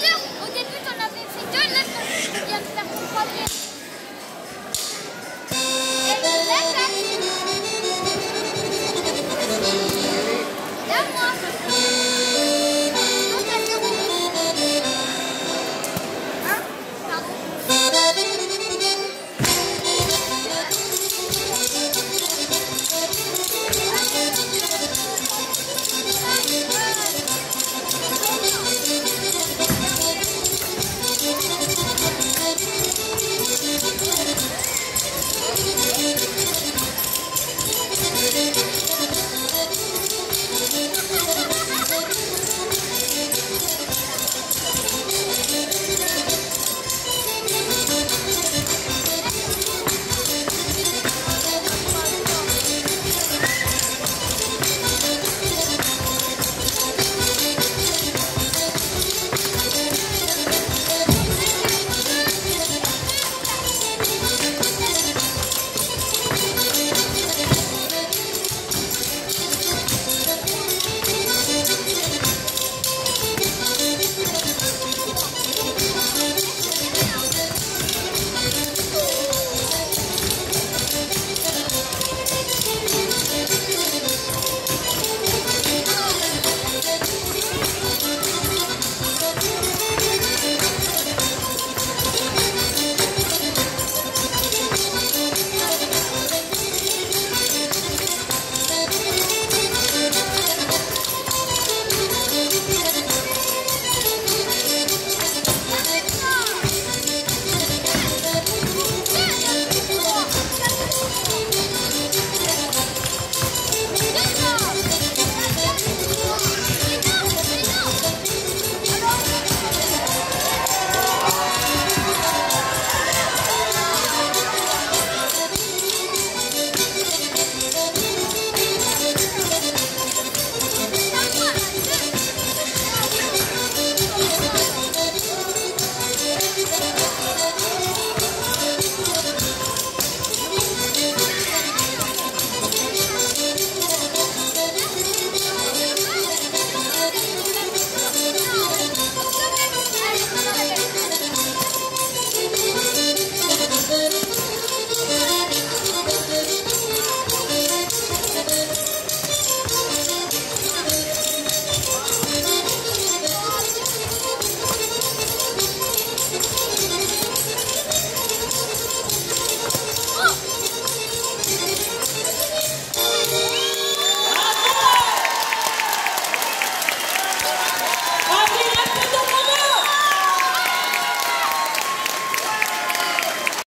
这样。